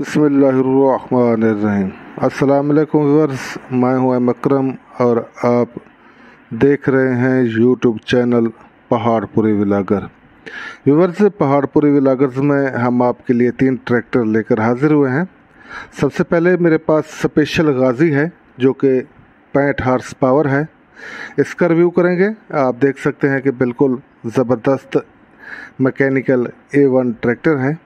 बसमीम असलकुम व्यूवर्स मैं हूँ मकरम और आप देख रहे हैं YouTube channel Pahadpuri vlogger. Viewers Pahadpuri vloggers में हम आपके लिए तीन ट्रैक्टर लेकर हाजिर हुए हैं। सबसे पहले मेरे पास स्पेशल गाजी है, जो कि पैंठ हार्स पावर है। इसका रिव्यू करेंगे। आप देख सकते हैं कि बिल्कुल ज़बरदस्त मैकेनिकल ए वन ट्रैक्टर है।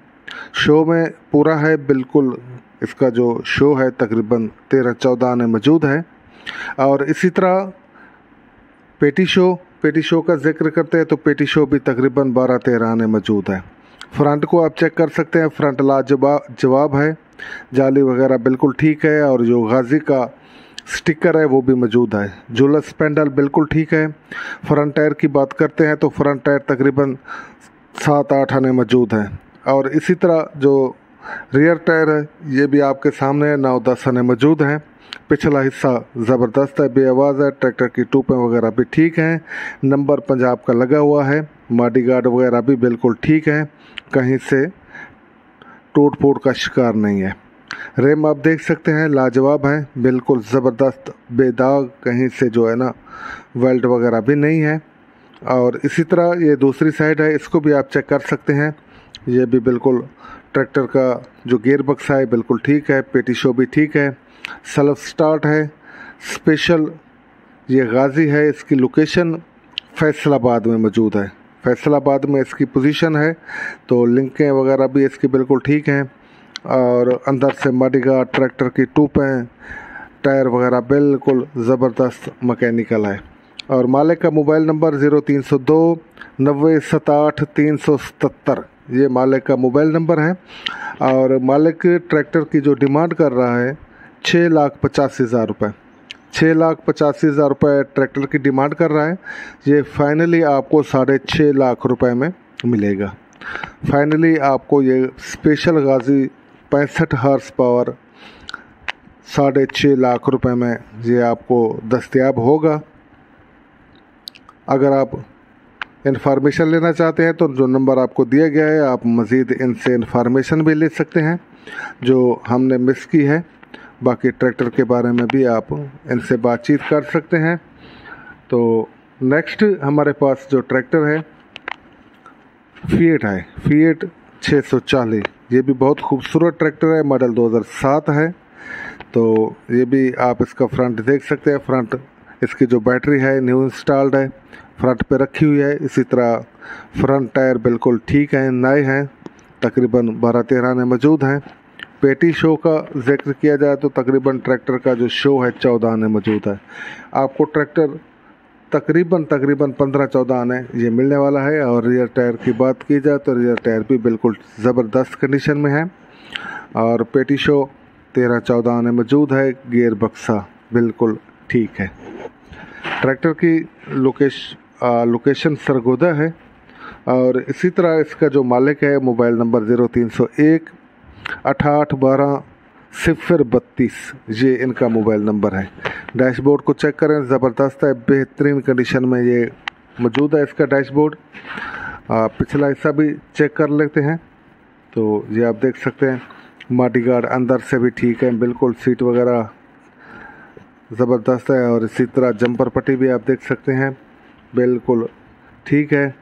शो में पूरा है, बिल्कुल इसका जो शो है तकरीबन तेरह चौदह आने मौजूद है। और इसी तरह पेटी शो पेटी शो का ज़िक्र करते हैं तो पेटी शो भी तकरीबन बारह तेरह आने मौजूद है। फ्रंट को आप चेक कर सकते हैं, फ्रंट लाजवाब जवाब है। जाली वगैरह बिल्कुल ठीक है और जो गाजी का स्टिकर है वो भी मौजूद है। जुलस पेंडल बिल्कुल ठीक है। फ्रंट टायर की बात करते हैं तो फ्रंट टायर तकरीबन सात आठ आने मौजूद हैं। और इसी तरह जो रियर टायर है, ये भी आपके सामने नौ दस आने मौजूद हैं। पिछला हिस्सा ज़बरदस्त है, बेआवाज़ है, ट्रैक्टर की टूपें वगैरह भी ठीक हैं। नंबर पंजाब का लगा हुआ है, माडी गार्ड वगैरह भी बिल्कुल ठीक है। कहीं से टूट फूट का शिकार नहीं है। रेम आप देख सकते हैं, लाजवाब है, बिल्कुल ज़बरदस्त, बेदाग, कहीं से जो है ना, वेल्ट वगैरह भी नहीं है। और इसी तरह ये दूसरी साइड है, इसको भी आप चेक कर सकते हैं। ये भी बिल्कुल ट्रैक्टर का जो गियर बक्सा है, बिल्कुल ठीक है, पेटी शो भी ठीक है। सेल्फ स्टार्ट है। स्पेशल ये गाजी है, इसकी लोकेशन फैसलाबाद में मौजूद है। फैसलाबाद में इसकी पोजीशन है तो लिंकें वगैरह भी इसकी बिल्कुल ठीक हैं। और अंदर से मडीगा ट्रैक्टर की टूपें टायर वगैरह बिल्कुल ज़बरदस्त मकैनिकल है। और मालिक का मोबाइल नंबर ज़ीरो तीन सौ दो नब्बे सताठ तीन सौ सतर ये मालिक का मोबाइल नंबर है और मालिक ट्रैक्टर की जो डिमांड कर रहा है छः लाख पचासी हज़ार रुपये छः लाख पचासी हज़ार रुपये ट्रैक्टर की डिमांड कर रहा है। ये फाइनली आपको साढ़े छः लाख रुपए में मिलेगा। फाइनली आपको ये स्पेशल गाजी पैंसठ हार्स पावर साढ़े छः लाख रुपए में ये आपको दस्तियाब होगा। अगर आप इन्फॉर्मेशन लेना चाहते हैं तो जो नंबर आपको दिया गया है, आप मज़ीद इनसे इन्फॉर्मेशन भी ले सकते हैं, जो हमने मिस की है। बाकी ट्रैक्टर के बारे में भी आप इनसे बातचीत कर सकते हैं। तो नेक्स्ट हमारे पास जो ट्रैक्टर है फीएट है। फीएट 640 ये भी बहुत खूबसूरत ट्रैक्टर है, मॉडल 2007 है। तो ये भी आप इसका फ्रंट देख सकते हैं। फ्रंट इसकी जो बैटरी है न्यू इंस्टॉल्ड है। फ्रंट पे रखी हुई है। इसी तरह फ्रंट टायर बिल्कुल ठीक हैं, नए हैं, तकरीबन बारह तेरह में मौजूद हैं। पेटी शो का ज़िक्र किया जाए तो तकरीबन ट्रैक्टर का जो शो है, चौदह आने मौजूद है। आपको ट्रैक्टर तकरीबन तकरीबन पंद्रह, चौदह आने ये मिलने वाला है और रियर टायर की बात की जाए तो रियर टायर भी बिल्कुल ज़बरदस्त कंडीशन में है। और पेटी शो तेरह, चौदह आने मौजूद है। गियर बक्सा बिल्कुल ठीक है। ट्रैक्टर की लोकेश लोकेशन सरगोदा है। और इसी तरह इसका जो मालिक है मोबाइल नंबर ज़ीरो तीन सौ एक अठाठ बारह, सिफर बत्तीस, ये इनका मोबाइल नंबर है। डैशबोर्ड को चेक करें, ज़बरदस्त है, बेहतरीन कंडीशन में ये मौजूद है इसका डैशबोर्ड पिछला हिस्सा भी चेक कर लेते हैं। तो ये आप देख सकते हैं माटी गार्ड अंदर से भी ठीक है, बिल्कुल सीट वगैरह ज़बरदस्त है, और इसी तरह जंपर पट्टी भी आप देख सकते हैं। बिल्कुल। ठीक है।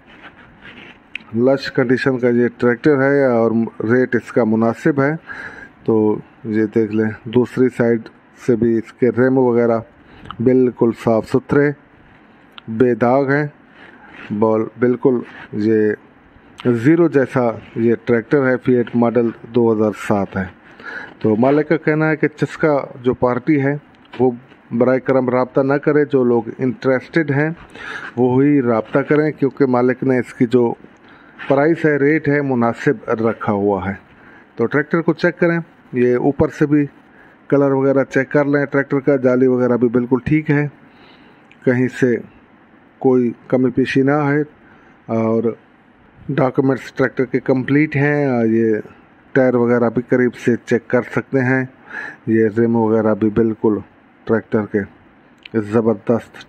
लश कंडीशन का ये ट्रैक्टर है और रेट इसका मुनासिब है। तो ये देख लें, दूसरी साइड से भी इसके रेम वगैरह बिल्कुल साफ़ सुथरे, बेदाग हैं। बॉल बिल्कुल ये ज़ीरो जैसा ये ट्रैक्टर है फीएट मॉडल 2007 है। तो मालिक का कहना है कि चस्का जो पार्टी है, वो बर करम रबता ना करें, जो लोग इंटरेस्टेड हैं, वो ही रबता करें, क्योंकि मालिक ने इसकी जो प्राइस है रेट है, मुनासिब रखा हुआ है। तो ट्रैक्टर को चेक करें। ये ऊपर से भी कलर वगैरह चेक कर लें। ट्रैक्टर का जाली वगैरह भी बिल्कुल ठीक है। कहीं से कोई कमी पेशी ना है और डॉक्यूमेंट्स ट्रैक्टर के कंप्लीट हैं ये टायर वगैरह भी करीब से चेक कर सकते हैं। ये रिम वगैरह भी बिल्कुल ट्रैक्टर के ज़बरदस्त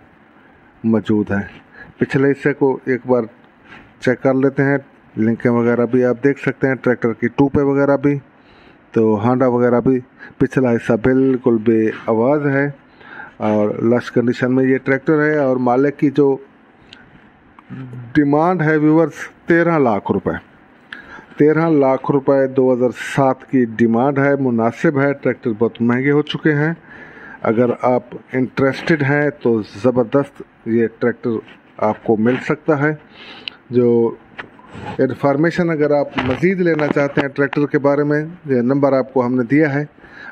मौजूद हैं। पिछले हिस्से को एक बार चेक कर लेते हैं। लिंकें वगैरह भी आप देख सकते हैं, ट्रैक्टर की टूपे वगैरह भी। तो हांडा वगैरह भी पिछला हिस्सा बिल्कुल बे आवाज़ है और लश कंडीशन में ये ट्रैक्टर है और मालिक की जो डिमांड है व्यूवर्स तेरह लाख रुपए। तेरह लाख रुपए 2007 की डिमांड है, मुनासिब है ट्रैक्टर बहुत महँगे हो चुके हैं। अगर आप इंटरेस्टेड हैं तो ज़बरदस्त ये ट्रैक्टर आपको मिल सकता है। जो इन्फॉर्मेशन अगर आप मज़ीद लेना चाहते हैं ट्रैक्टर के बारे में, ये नंबर आपको हमने दिया है,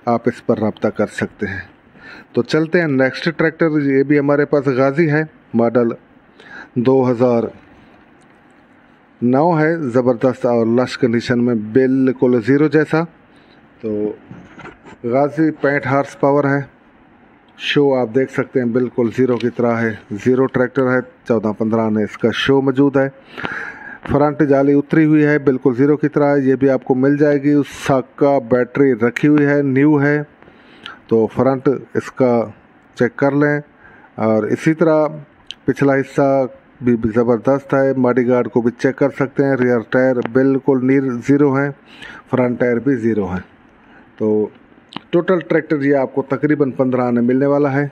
आप इस पर रबता कर सकते हैं। तो चलते हैं नेक्स्ट ट्रैक्टर ये भी हमारे पास गाज़ी है मॉडल 2000 नौ है, ज़बरदस्त और लश कंडीशन में बिल्कुल ज़ीरो जैसा। तो गाजी पैंठ हार्स पावर है। शो आप देख सकते हैं, बिल्कुल ज़ीरो की तरह है, ज़ीरो ट्रैक्टर है, चौदह पंद्रह में इसका शो मौजूद है। फ्रंट जाली उतरी हुई है, बिल्कुल ज़ीरो की तरह है, ये भी आपको मिल जाएगी, उस का बैटरी रखी हुई है, न्यू है तो फ्रंट इसका चेक कर लें, और इसी तरह पिछला हिस्सा भी ज़बरदस्त है मॉडी गार्ड को भी चेक कर सकते हैं, रियर टायर बिल्कुल नीर ज़ीरो है, फ्रंट टायर भी ज़ीरो है तो टोटल ट्रैक्टर ये आपको तकरीबन पंद्रह आने मिलने वाला है।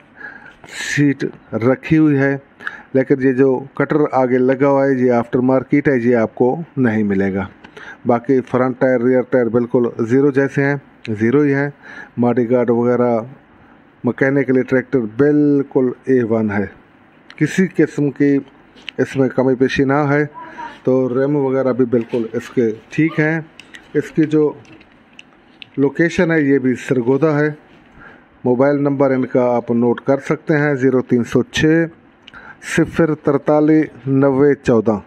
सीट रखी हुई है, लेकिन ये जो कटर आगे लगा हुआ है, ये आफ्टर मार्केट है, ये आपको नहीं मिलेगा। बाकी फ्रंट टायर रियर टायर बिल्कुल ज़ीरो जैसे हैं ज़ीरो ही हैं। मॉडी गार्ड वगैरह मैकेनिकली ट्रैक्टर बिल्कुल ए वन है। किसी किस्म की इसमें कमी पेशी ना है तो रेम वगैरह भी बिल्कुल इसके ठीक हैं। इसकी जो लोकेशन है, ये भी सरगोदा है। मोबाइल नंबर इनका आप नोट कर सकते हैं, ज़ीरो तीन सौ छः सिफर तरतालीस नबे चौदह।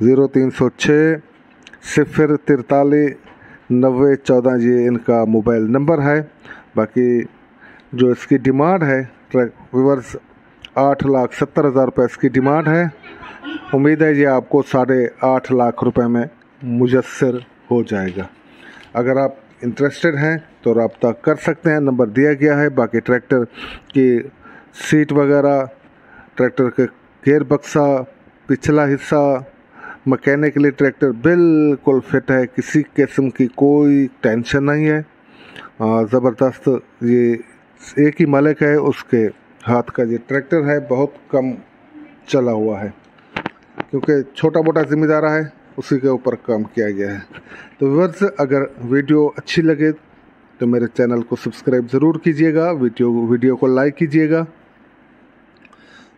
ज़ीरो तीन सौ छः सिफर तिरतालीस नबे चौदह, ये इनका मोबाइल नंबर है। बाकी जो इसकी डिमांड है, ट्रैक व्यूवर्स, आठ लाख सत्तर हज़ार रुपये इसकी डिमांड है। उम्मीद है ये आपको साढ़े आठ लाख रुपए में मुजसर हो जाएगा। अगर आप इंटरेस्टेड हैं तो रबता कर सकते हैं। नंबर दिया गया है। बाकी ट्रैक्टर की सीट वगैरह, ट्रैक्टर के गेयर बक्सा, पिछला हिस्सा मैकेनिकली ट्रैक्टर बिल्कुल फिट है। किसी किस्म की कोई टेंशन नहीं है। ज़बरदस्त ये एक ही मालिक है, उसके हाथ का ये ट्रैक्टर है। बहुत कम चला हुआ है, क्योंकि छोटा मोटा जिम्मेदार है। उसी के ऊपर काम किया गया है। तो वर्ष अगर वीडियो अच्छी लगे तो मेरे चैनल को सब्सक्राइब ज़रूर कीजिएगा, वीडियो वीडियो को लाइक कीजिएगा।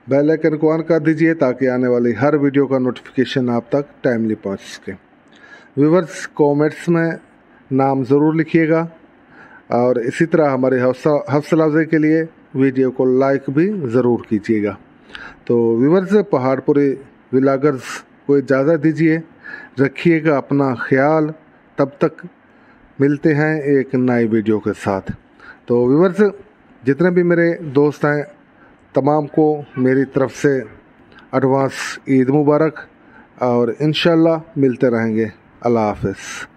बेल आइकन को ऑन कर दीजिए, ताकि आने वाली हर वीडियो का नोटिफिकेशन आप तक टाइमली पहुँच सके। व्यूवर्स कमेंट्स में नाम ज़रूर लिखिएगा, और इसी तरह हमारे हौसला अफजाई के लिए वीडियो को लाइक भी ज़रूर कीजिएगा। तो व्यूवर्स पहाड़पुरी विलागर्स को इजाज़त दीजिए। रखिएगा अपना ख्याल। तब तक मिलते हैं एक नए वीडियो के साथ। तो व्यूवर्स, जितने भी मेरे दोस्त हैं, तमाम को मेरी तरफ़ से एडवांस ईद मुबारक और इन मिलते रहेंगे। अल्लाह हाफिज़।